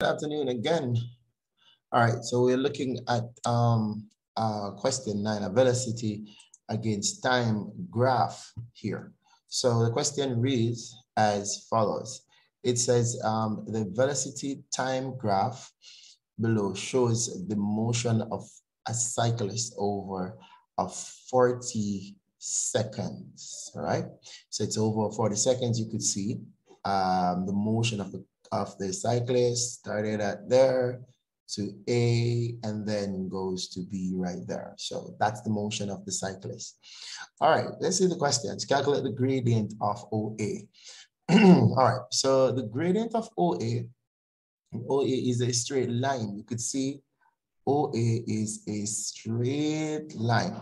Good afternoon again. All right, so we're looking at um, uh, question nine, a velocity against time graph here. So the question reads as follows. It says um, the velocity time graph below shows the motion of a cyclist over a 40 seconds, right? So it's over 40 seconds, you could see um, the motion of the, of the cyclist started at there to A and then goes to B right there. So that's the motion of the cyclist. All right, let's see the questions. Calculate the gradient of OA. All right, so the gradient of OA, OA is a straight line. You could see OA is a straight line.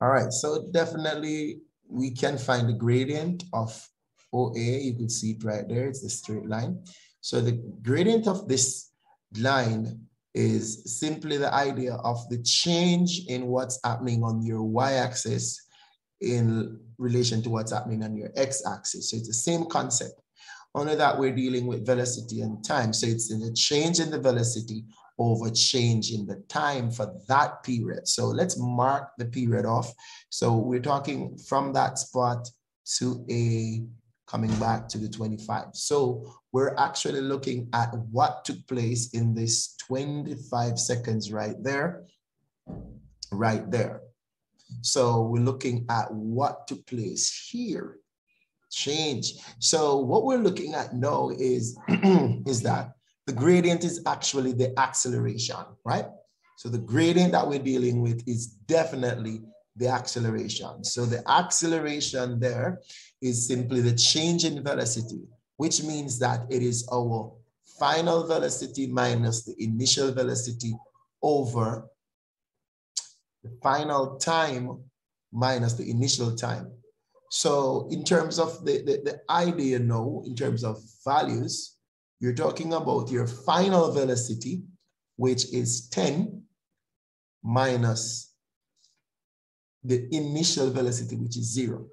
All right, so definitely we can find the gradient of OA. You could see it right there. It's the straight line. So the gradient of this line is simply the idea of the change in what's happening on your y-axis in relation to what's happening on your x-axis. So it's the same concept, only that we're dealing with velocity and time. So it's in the change in the velocity over change in the time for that period. So let's mark the period off. So we're talking from that spot to a coming back to the 25. So we're actually looking at what took place in this 25 seconds right there, right there. So we're looking at what took place here, change. So what we're looking at now is, is that the gradient is actually the acceleration, right? So the gradient that we're dealing with is definitely the acceleration. So the acceleration there is simply the change in velocity, which means that it is our final velocity minus the initial velocity over the final time minus the initial time. So in terms of the, the, the idea now, in terms of values, you're talking about your final velocity, which is 10 minus the initial velocity, which is zero.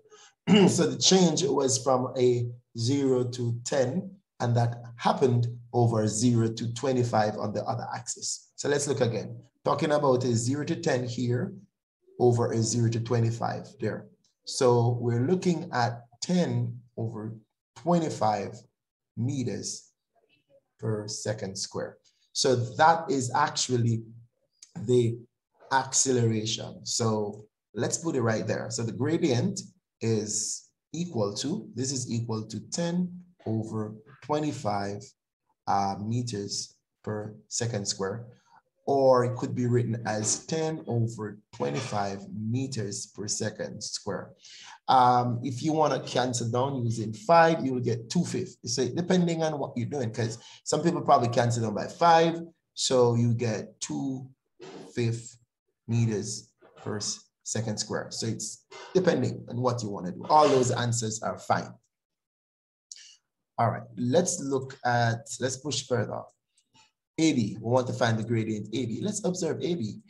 so the change was from a zero to 10, and that happened over zero to 25 on the other axis. So let's look again. Talking about a zero to 10 here over a zero to 25 there. So we're looking at 10 over 25 meters per second square. So that is actually the acceleration. So let's put it right there. So the gradient is equal to, this is equal to 10 over 25 uh, meters per second square, or it could be written as 10 over 25 meters per second square. Um, if you want to cancel down using five, you will get two fifths. So depending on what you're doing, because some people probably cancel down by five, so you get two fifth meters per second square. So it's depending on what you want to do. All those answers are fine. All right, let's look at, let's push further. AB, we want to find the gradient AB. Let's observe AB.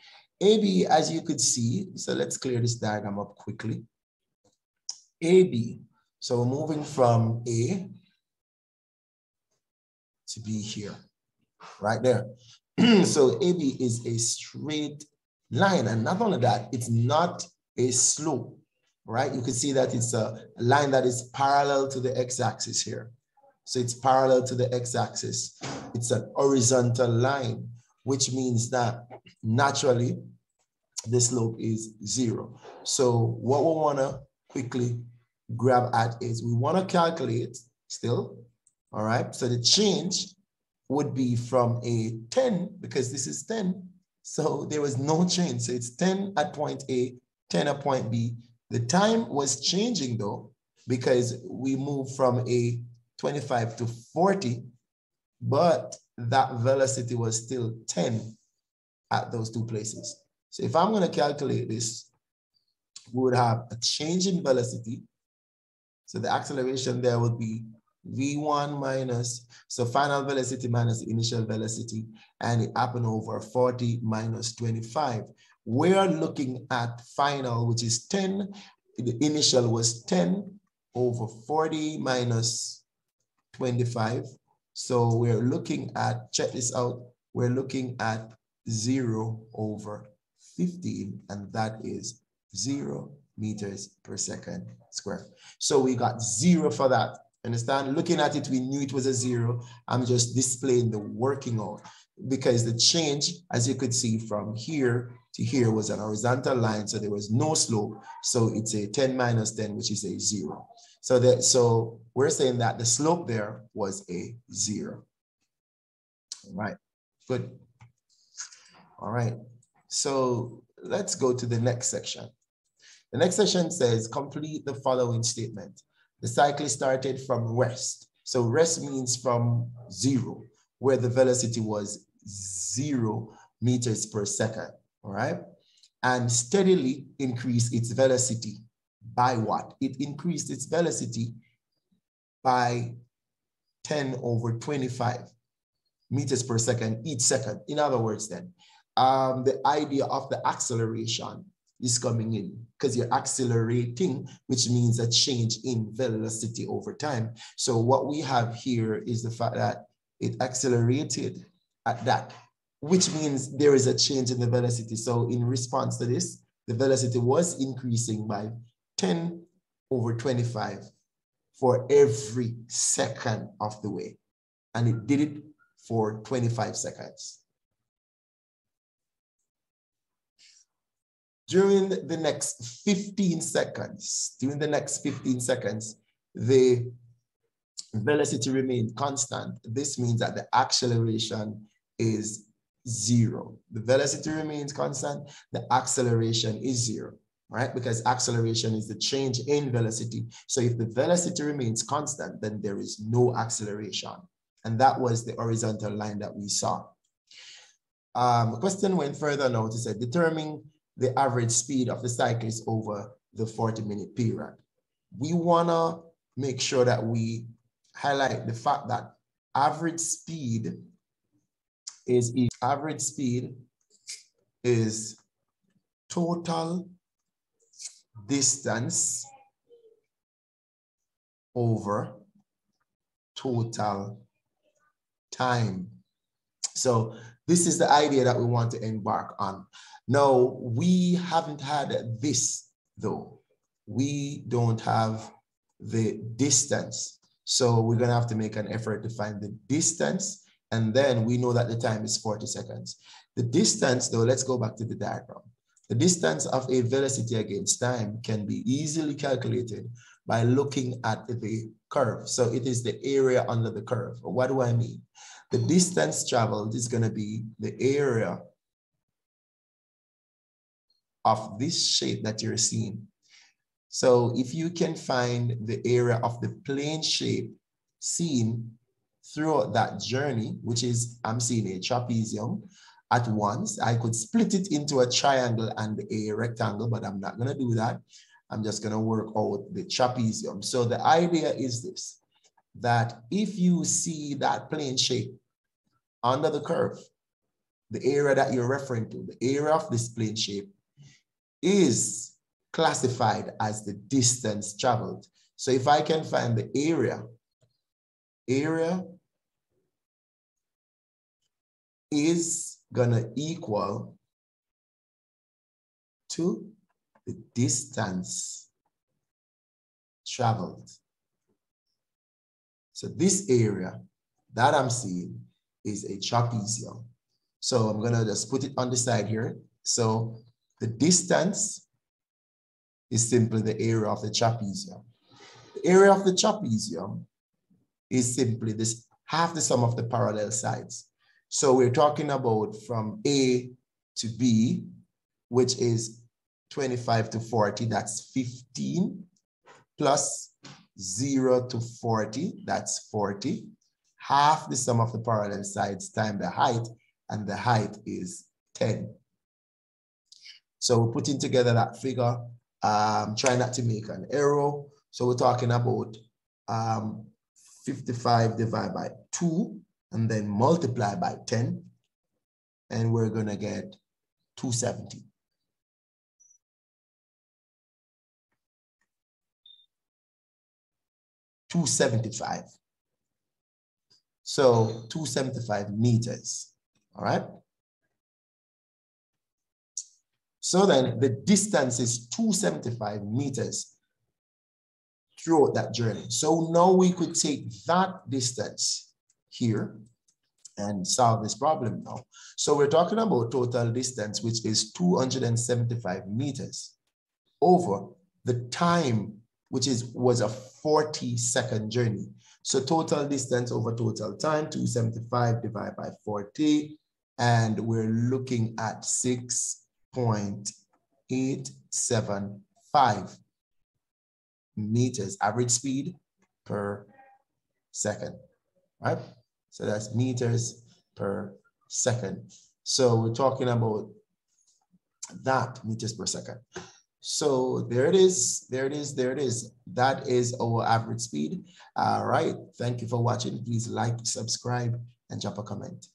AB, as you could see, so let's clear this diagram up quickly. AB, so we're moving from A to B here, right there. so AB is a straight line. And not only that, it's not a slope, right? You can see that it's a line that is parallel to the x-axis here. So it's parallel to the x-axis. It's an horizontal line, which means that naturally the slope is zero. So what we wanna quickly grab at is we wanna calculate still, all right? So the change would be from a 10, because this is 10, so there was no change. So it's 10 at point A, 10 at point B. The time was changing though, because we moved from a 25 to 40, but that velocity was still 10 at those two places. So if I'm gonna calculate this, we would have a change in velocity. So the acceleration there would be V1 minus, so final velocity minus the initial velocity, and it happened over 40 minus 25. We are looking at final, which is 10. The initial was 10 over 40 minus 25. So we're looking at, check this out, we're looking at zero over 15, and that is zero meters per second square. So we got zero for that. Understand? Looking at it, we knew it was a zero. I'm just displaying the working out because the change, as you could see from here to here was an horizontal line. So there was no slope. So it's a 10 minus 10, which is a zero. So that so we're saying that the slope there was a zero. All right, good. All right, so let's go to the next section. The next section says complete the following statement. The cyclist started from rest. So rest means from zero, where the velocity was zero meters per second, all right? And steadily increase its velocity by what? It increased its velocity by 10 over 25 meters per second each second. In other words, then, um, the idea of the acceleration is coming in because you're accelerating, which means a change in velocity over time. So what we have here is the fact that it accelerated at that, which means there is a change in the velocity. So in response to this, the velocity was increasing by 10 over 25 for every second of the way. And it did it for 25 seconds. During the next 15 seconds, during the next 15 seconds, the velocity remained constant. This means that the acceleration is zero. The velocity remains constant, the acceleration is zero right? Because acceleration is the change in velocity. So if the velocity remains constant, then there is no acceleration. And that was the horizontal line that we saw. Um, the question went further now to say, determine the average speed of the cyclist over the 40 minute period. We wanna make sure that we highlight the fact that average speed is average speed is total distance over total time. So this is the idea that we want to embark on. Now, we haven't had this though. We don't have the distance. So we're gonna have to make an effort to find the distance. And then we know that the time is 40 seconds. The distance though, let's go back to the diagram. The distance of a velocity against time can be easily calculated by looking at the curve. So it is the area under the curve. What do I mean? The distance traveled is going to be the area of this shape that you're seeing. So if you can find the area of the plane shape seen throughout that journey, which is I'm seeing a trapezium, at once. I could split it into a triangle and a rectangle, but I'm not going to do that. I'm just going to work out the trapezium. So the idea is this, that if you see that plane shape under the curve, the area that you're referring to, the area of this plane shape is classified as the distance traveled. So if I can find the area, area is gonna equal to the distance traveled. So this area that I'm seeing is a trapezium. So I'm gonna just put it on the side here. So the distance is simply the area of the trapezium. The area of the trapezium is simply this half the sum of the parallel sides. So we're talking about from A to B, which is 25 to 40, that's 15, plus 0 to 40, that's 40. Half the sum of the parallel sides times the height, and the height is 10. So we're putting together that figure, um, try not to make an error. So we're talking about um, 55 divided by 2, and then multiply by 10, and we're going to get 270. Two seventy-five. So 275 meters, all right? So then the distance is 275 meters throughout that journey. So now we could take that distance here and solve this problem now. So we're talking about total distance, which is 275 meters over the time, which is was a 40 second journey. So total distance over total time, 275 divided by 40, and we're looking at 6.875 meters average speed per second, right? So that's meters per second. So we're talking about that meters per second. So there it is, there it is, there it is. That is our average speed. All right, thank you for watching. Please like, subscribe, and drop a comment.